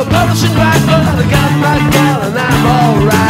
I'm a publishing writer, but I got my gal and I'm alright.